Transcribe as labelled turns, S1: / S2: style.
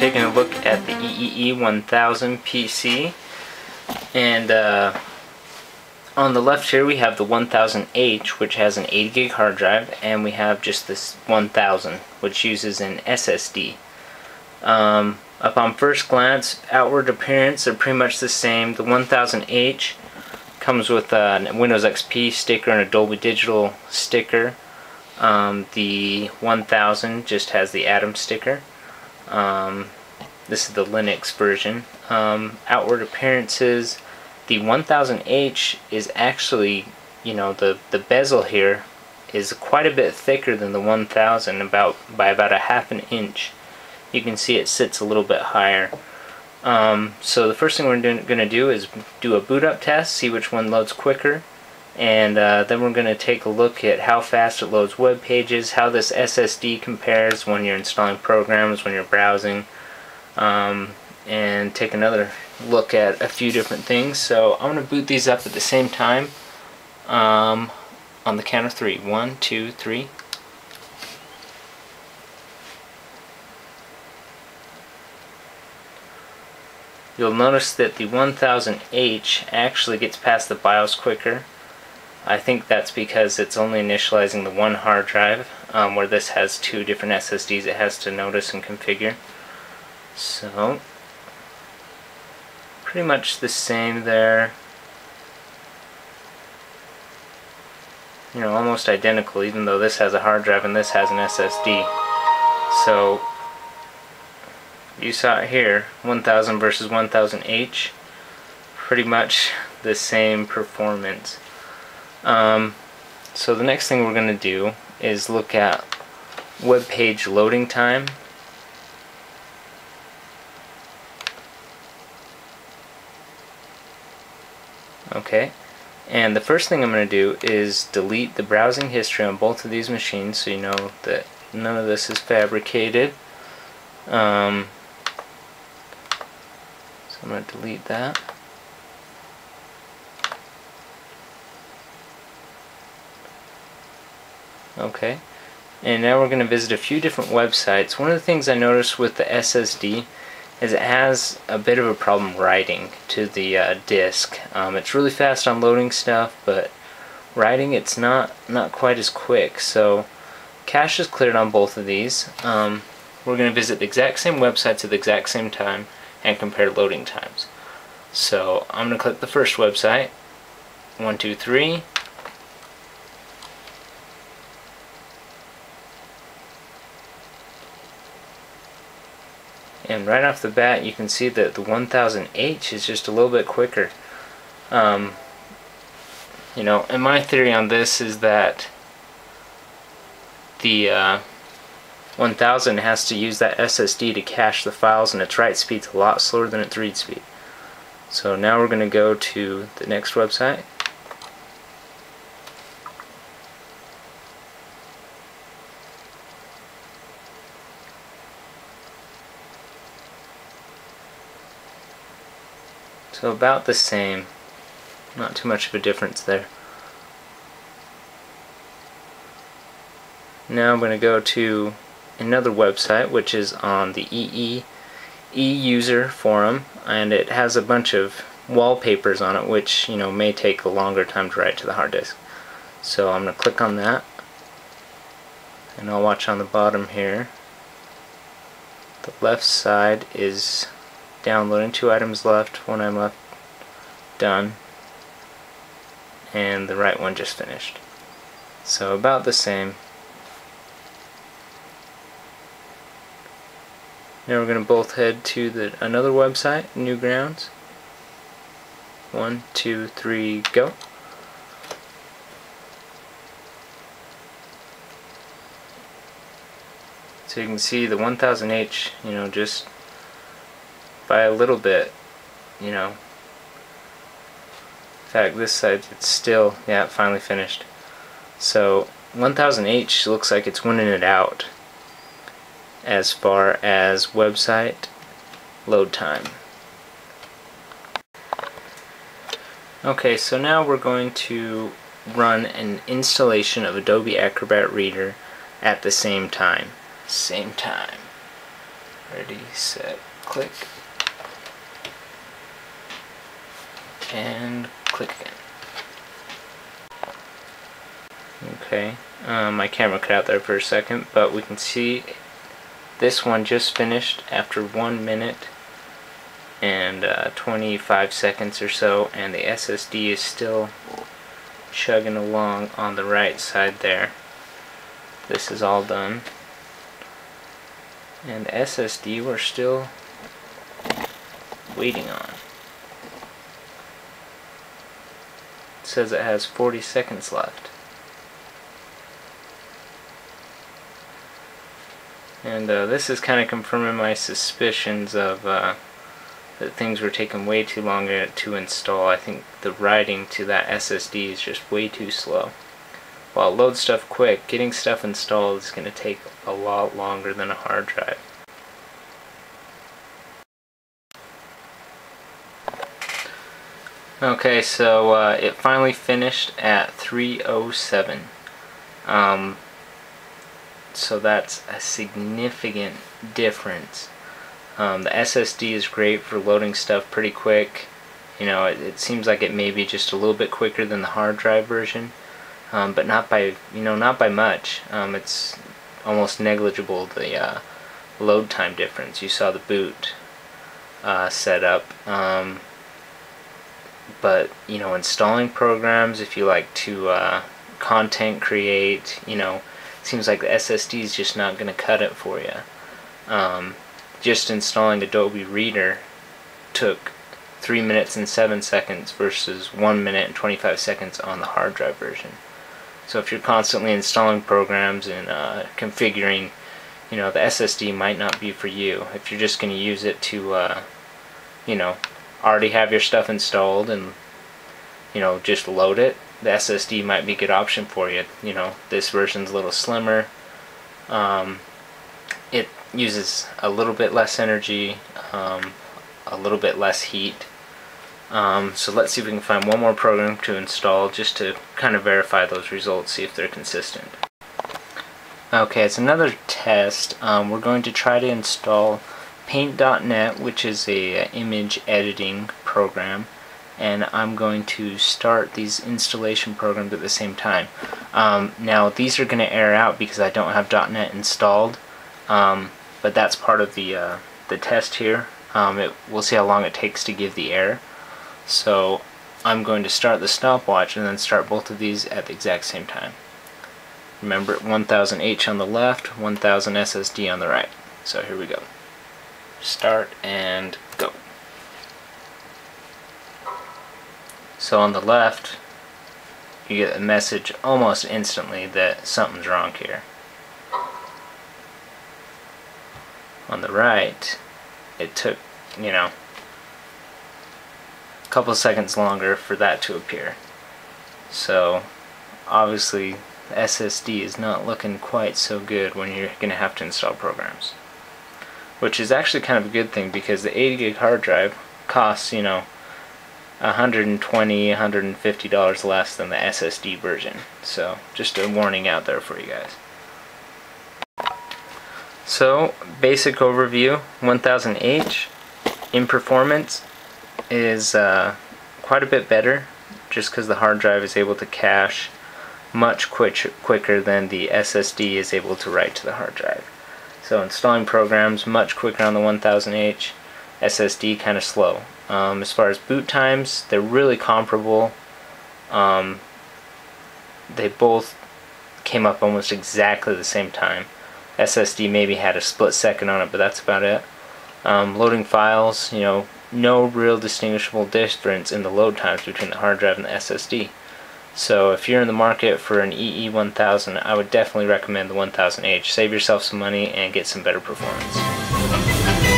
S1: taking a look at the EEE 1000 PC and uh, on the left here we have the 1000H which has an 80 gig hard drive and we have just this 1000 which uses an SSD. Um, upon first glance outward appearance are pretty much the same. The 1000H comes with a Windows XP sticker and a Dolby Digital sticker. Um, the 1000 just has the Atom sticker. Um, this is the Linux version. Um, outward appearances, the 1000H is actually, you know, the, the bezel here is quite a bit thicker than the 1000 about by about a half an inch. You can see it sits a little bit higher. Um, so the first thing we're going to do is do a boot up test, see which one loads quicker and uh, then we're going to take a look at how fast it loads web pages, how this SSD compares when you're installing programs, when you're browsing, um, and take another look at a few different things. So I'm going to boot these up at the same time um, on the count of three. One, two, three. You'll notice that the 1000H actually gets past the BIOS quicker I think that's because it's only initializing the one hard drive, um, where this has two different SSDs it has to notice and configure. So, pretty much the same there. You know, almost identical, even though this has a hard drive and this has an SSD. So, you saw it here, 1000 versus 1000H, pretty much the same performance. Um, so the next thing we're going to do is look at web page loading time. Okay, and the first thing I'm going to do is delete the browsing history on both of these machines so you know that none of this is fabricated. Um, so I'm going to delete that. Okay. And now we're going to visit a few different websites. One of the things I noticed with the SSD is it has a bit of a problem writing to the uh, disk. Um, it's really fast on loading stuff, but writing it's not not quite as quick. So cache is cleared on both of these. Um, we're going to visit the exact same websites at the exact same time and compare loading times. So I'm going to click the first website. One, two, three. And right off the bat you can see that the 1000H is just a little bit quicker. Um, you know and my theory on this is that the uh, 1000 has to use that SSD to cache the files and its write speed's a lot slower than its read speed. So now we're going to go to the next website So about the same. Not too much of a difference there. Now I'm going to go to another website which is on the EEE User forum and it has a bunch of wallpapers on it which you know may take a longer time to write to the hard disk. So I'm going to click on that and I'll watch on the bottom here. The left side is downloading two items left one item left done and the right one just finished. So about the same. Now we're going to both head to the another website Newgrounds. One two three go. So you can see the 1000H you know just by a little bit, you know. In fact, this side, it's still, yeah, finally finished. So, 1000H looks like it's winning it out as far as website load time. Okay, so now we're going to run an installation of Adobe Acrobat Reader at the same time. Same time. Ready, set, click. And click again. Okay, um, my camera cut out there for a second, but we can see this one just finished after one minute and uh, 25 seconds or so, and the SSD is still chugging along on the right side there. This is all done. And SSD we're still waiting on. Says it has 40 seconds left. And uh, this is kind of confirming my suspicions of uh, that things were taking way too long to install. I think the writing to that SSD is just way too slow. While it loads stuff quick, getting stuff installed is going to take a lot longer than a hard drive. Okay, so uh, it finally finished at 307. Um, so that's a significant difference. Um, the SSD is great for loading stuff pretty quick. You know, it, it, seems like it may be just a little bit quicker than the hard drive version, um, but not by you know not by much. Um, it's almost negligible the uh, load time difference. You saw the boot uh, setup, um, but you know installing programs if you like to uh, content create, you know seems like the SSD is just not going to cut it for you. Um, just installing Adobe Reader took 3 minutes and 7 seconds versus 1 minute and 25 seconds on the hard drive version. So if you're constantly installing programs and uh, configuring, you know, the SSD might not be for you. If you're just going to use it to, uh, you know, already have your stuff installed and, you know, just load it, the SSD might be a good option for you. You know, this version's a little slimmer. Um, it uses a little bit less energy, um, a little bit less heat. Um, so let's see if we can find one more program to install just to kind of verify those results, see if they're consistent. Okay, it's another test. Um, we're going to try to install Paint.net, which is a uh, image editing program and I'm going to start these installation programs at the same time. Um, now these are going to air out because I don't have .NET installed, um, but that's part of the uh, the test here. Um, it, we'll see how long it takes to give the error. So I'm going to start the stopwatch and then start both of these at the exact same time. Remember 1000H on the left, 1000 SSD on the right. So here we go. Start and go. So on the left, you get a message almost instantly that something's wrong here. On the right, it took, you know, a couple seconds longer for that to appear. So, obviously, SSD is not looking quite so good when you're going to have to install programs. Which is actually kind of a good thing because the 80 gig hard drive costs, you know, 120 $150 less than the SSD version. So just a warning out there for you guys. So basic overview 1000H in performance is uh, quite a bit better just because the hard drive is able to cache much quick, quicker than the SSD is able to write to the hard drive. So installing programs much quicker on the 1000H, SSD kind of slow. Um, as far as boot times, they're really comparable. Um, they both came up almost exactly the same time. SSD maybe had a split second on it, but that's about it. Um, loading files, you know, no real distinguishable difference in the load times between the hard drive and the SSD. So if you're in the market for an EEE 1000, I would definitely recommend the 1000H. Save yourself some money and get some better performance.